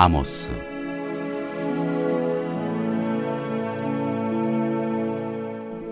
아모스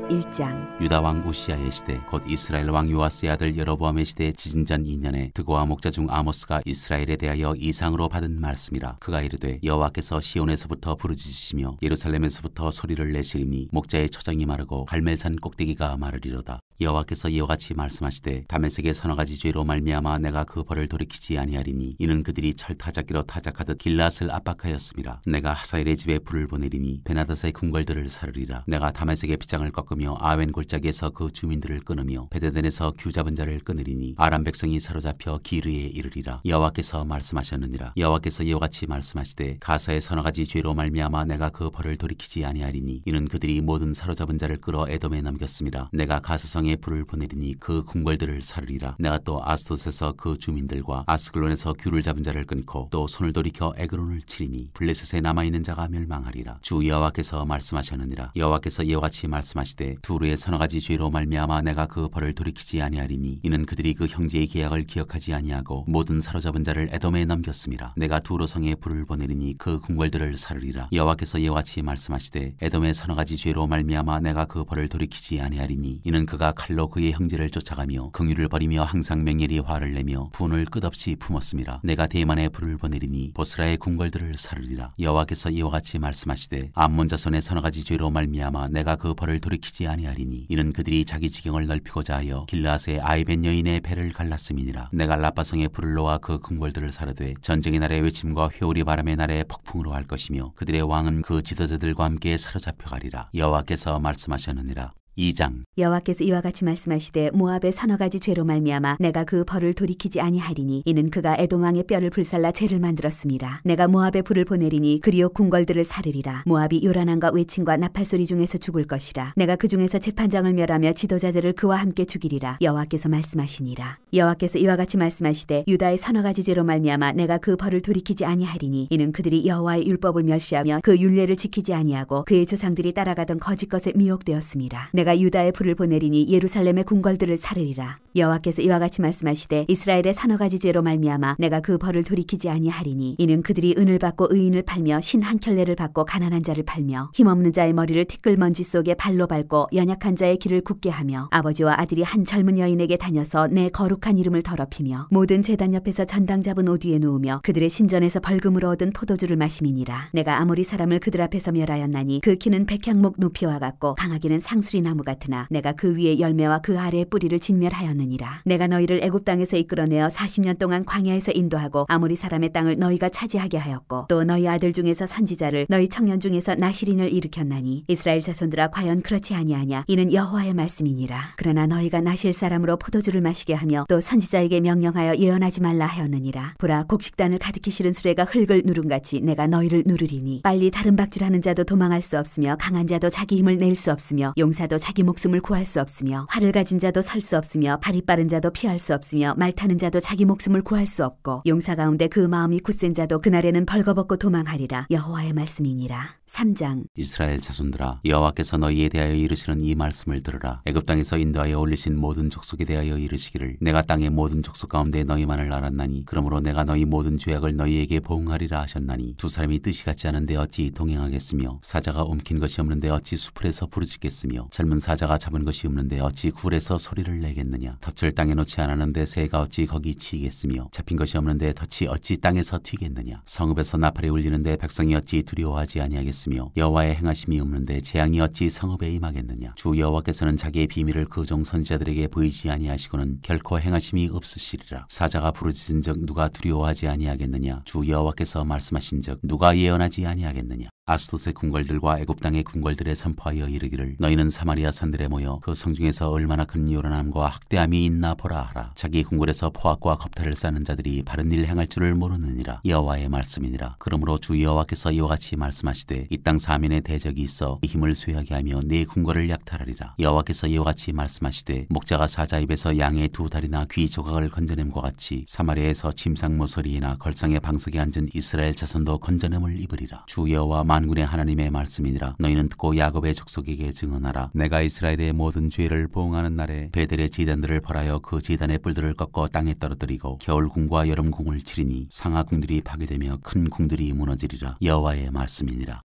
일장. 유다 왕 우시아의 시대 곧 이스라엘 왕 요아스의 아들 여로보암의 시대 지진전 2년에 드고와 목자 중 아모스가 이스라엘에 대하여 이상으로 받은 말씀이라. 그가 이르되 여호와께서 시온에서부터 부르짖으시며 예루살렘에서부터 소리를 내시리니 목자의 처장이 마르고 갈멜산 꼭대기가 마르리로다. 여호와께서 이와 같이 말씀하시되 다메섹의 서너 가지 죄로 말미암아 내가 그 벌을 돌이키지 아니하리니 이는 그들이 철타작기로 타작하듯 길랏을 압박하였습니다. 내가 하사엘의 집에 불을 보내리니 베나다사의 궁궐들을 사르리라. 내가 다메섹의 빗장을 꺾으 며 아웬 골짜기에서 그 주민들을 끊으며 베데덴에서 규 잡은 자를 끊으리니 아람 백성이 사로잡혀 기르에 이르리라. 여호와께서 말씀하셨느니라. 여호와께서 이와 같이 말씀하시되 가사의 서너 가지 죄로 말미암아 내가 그 벌을 돌이키지 아니하리니 이는 그들이 모든 사로잡은 자를 끌어 에돔에 넘겼습니다. 내가 가사성 에 불을 보내리니 그 궁궐들을 사르리라. 내가 또 아스토스에서 그 주민들과 아스글론에서 규를 잡은 자를 끊고 또 손을 돌이켜 에그론을 치리니 블레셋에 남아 있는 자가 멸망하리라. 주 여호와께서 말씀하셨느니라. 여호와께서 이와 같이 말씀하시되 두루의 서너 가지 죄로 말미암아 내가 그 벌을 돌이키지 아니하리니 이는 그들이 그 형제의 계약을 기억하지 아니하고 모든 사로잡은 자를 에돔에 넘겼습니다 내가 두루 성에 불을 보내리니 그 궁궐들을 사르리라 여호와께서 이와 같이 말씀하시되 에돔의 서너 가지 죄로 말미암아 내가 그 벌을 돌이키지 아니하리니 이는 그가 칼로 그의 형제를 쫓아가며 긍휼을 버리며 항상 맹렬히 화를 내며 분을 끝없이 품었습니다. 내가 대만에 불을 보내리니 보스라의 궁궐들을 사르리라. 여호와께서 이와 같이 말씀하시되 암몬 자손의 서너 가지 죄로 말미암아 내가 그 벌을 돌이키지 아니하리니 이는 그들이 자기 지경을 넓히고자 하여 길라스의 아이벤 여인의 배를 갈랐음이니라. 내가 라빠성의 불을 놓아 그 궁궐들을 사르되 전쟁의 날의 외침과 회오리 바람의 날에 폭풍으로 할 것이며 그들의 왕은 그 지도자들과 함께 사로잡혀 가리라. 여호와께서 말씀하셨느니라. 2장 여호와께서 이와 같이 말씀하시되 모압의 서너 가지 죄로 말미암아 내가 그 벌을 돌이키지 아니하리니 이는 그가 에돔 왕의 뼈를 불살라 죄를 만들었습니다. 내가 모압에 불을 보내리니 그리오 궁궐들을 사르리라. 모압이 요란함과 외침과 나팔 소리 중에서 죽을 것이라. 내가 그 중에서 재판장을 멸하며 지도자들을 그와 함께 죽이리라. 여호와께서 말씀하시니라. 여호와께서 이와 같이 말씀하시되 유다의 서너 가지 죄로 말미암아 내가 그 벌을 돌이키지 아니하리니 이는 그들이 여호와의 율법을 멸시하며 그 율례를 지키지 아니하고 그의 조상들이 따라가던 거짓 것에 미혹되었습니다. 내가 유다의 불을 보내리니 예루살렘의 궁궐들을 사르리라. 여호와께서 이와 같이 말씀하시되 이스라엘의 서너 가지 죄로 말미암아 내가 그 벌을 돌이키지 아니하리니 이는 그들이 은을 받고 의인을 팔며 신 한 켤레를 받고 가난한 자를 팔며 힘없는 자의 머리를 티끌먼지 속에 발로 밟고 연약한 자의 길을 굳게 하며 아버지와 아들이 한 젊은 여인에게 다녀서 내 거룩한 이름을 더럽히며 모든 재단 옆에서 전당 잡은 옷 위에 누우며 그들의 신전에서 벌금으로 얻은 포도주를 마심이니라 내가 아무리 사람을 그들 앞에서 멸하였나니 그 키는 백향목 높이와 같고 강하기는 상수리 나무 같으나 내가 그 위에 열매와 그 아래의 뿌리를 진멸하였느니라. 내가 너희를 애굽 땅에서 이끌어내어 40년 동안 광야에서 인도하고 아무리 사람의 땅을 너희가 차지하게 하였고 또 너희 아들 중에서 선지자를 너희 청년 중에서 나시린을 일으켰나니 이스라엘 자손들아 과연 그렇지 아니하냐? 이는 여호와의 말씀이니라. 그러나 너희가 나실 사람으로 포도주를 마시게 하며 또 선지자에게 명령하여 예언하지 말라 하였느니라. 보라 곡식단을 가득히 실은 수레가 흙을 누름같이 내가 너희를 누르리니 빨리 다른 박질하는 자도 도망할 수 없으며 강한 자도 자기 힘을 낼 수 없으며 용사도 자기 목숨을 구할 수 없으며 활을 가진 자도 설 수 없으며 발이 빠른 자도 피할 수 없으며 말 타는 자도 자기 목숨을 구할 수 없고 용사 가운데 그 마음이 굳센 자도 그날에는 벌거벗고 도망하리라. 여호와의 말씀이니라. 3장. 이스라엘 자손들아 여호와께서 너희에 대하여 이르시는 이 말씀을 들으라. 애굽 땅에서 인도하여 올리신 모든 족속에 대하여 이르시기를 내가 땅의 모든 족속 가운데 너희만을 알았나니 그러므로 내가 너희 모든 죄악을 너희에게 보응하리라 하셨나니 두 사람이 뜻이 같지 않은데 어찌 동행하겠으며 사자가 옮긴 것이 없는데 어찌 수풀에서 부르짖겠으며 젊은 사자가 잡은 것이 없는데 어찌 굴에서 소리를 내겠느냐? 덫을 땅에 놓지 않았는데 새가 어찌 거기 치겠으며 잡힌 것이 없는데 덫이 어찌 땅에서 튀겠느냐? 성읍에서 나팔이 울리는데 백성이 어찌 두려워하지 아니하겠으며 여호와의 행하심이 없는데 재앙이 어찌 성읍에 임하겠느냐? 주 여호와께서는 자기의 비밀을 그 종 선지자들에게 보이지 아니하시고는 결코 행하심이 없으시리라. 사자가 부르짖은즉 누가 두려워하지 아니하겠느냐? 주 여호와께서 말씀하신즉 누가 예언하지 아니하겠느냐 아스토스의 궁궐들과 애굽 땅의 궁궐들에 선포하여 이르기를 너희는 사마리아 산들에 모여 그 성중에서 얼마나 큰 요란함과 학대함이 있나 보라 하라. 자기 궁궐에서 포악과 겁탈을 쌓는 자들이 바른 일 행할 줄을 모르느니라. 여호와의 말씀이니라. 그러므로 주 여호와께서 이와 같이 말씀하시되 이 땅 사면에 대적이 있어 이 힘을 쇠하게 하며 네 궁궐을 약탈하리라. 여호와께서 이와 같이 말씀하시되 목자가 사자 입에서 양의 두 다리나 귀 조각을 건져냄과 같이 사마리아에서 침상 모서리나 걸상의 방석에 앉은 이스라엘 자손도 건져냄을 입으리라. 주 여호와 만군의 하나님의 말씀이니라. 너희는 듣고 야곱의 족속에게 증언하라. 내가 이스라엘의 모든 죄를 보응하는 날에 베델의 지단들을 벌하여 그 지단의 뿔들을 꺾어 땅에 떨어뜨리고 겨울궁과 여름궁을 치리니 상하궁들이 파괴되며 큰 궁들이 무너지리라. 여호와의 말씀이니라